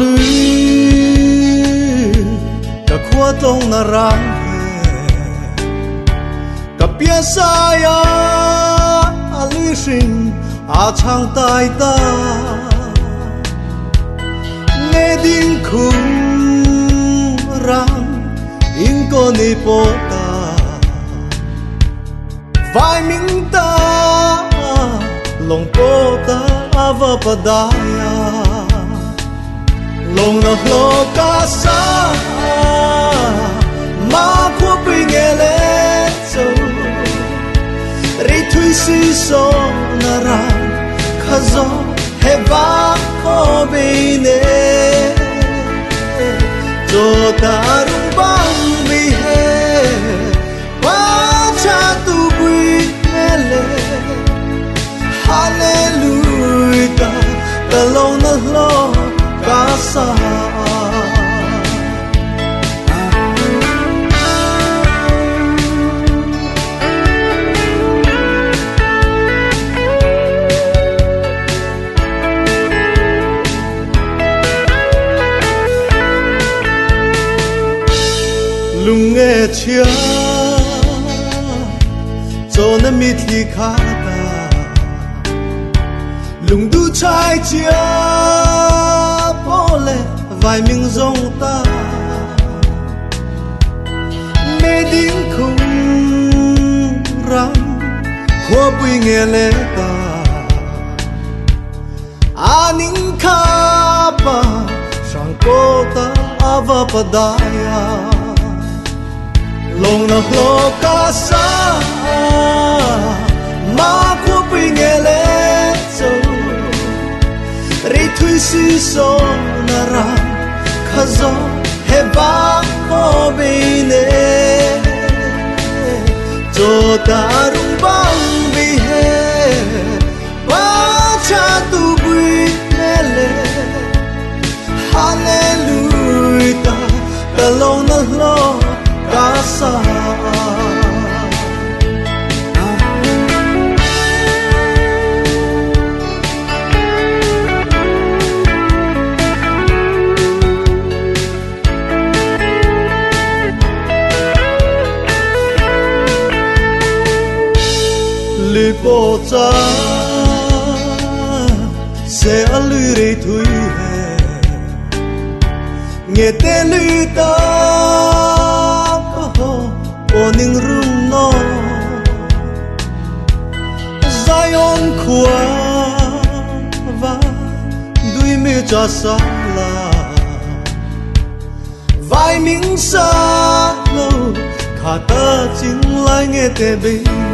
លឺតខួតងណារាងកពីសាយាអលឺសិងអាឆាងតៃតាមេឌីងគុំរាងអ៊ីងកូនីពតា vai minta long pota ava padaya lòng na hlo ka sa ma khu pi nghe lệ zo ri thui si so na ra kha zo he ba ko be ne zo ta ลุงเอเชียโจนมีที่ขาตาลุงดูชายเชีย lệ miếng rong ta. Mê đinh không răng khó bùi nghe lệ ta. Aning kha pa sang cô ta ava padaya lòng na hlo ca sa. مذاهب و قبیله تو در lì bộ cha sẽ lưu rì thui hè nghe tên lưu ta có những rung nó dài Zion khua và đuôi mi cha xa là vai miếng xa lâu khả ta chính lại nghe tên bình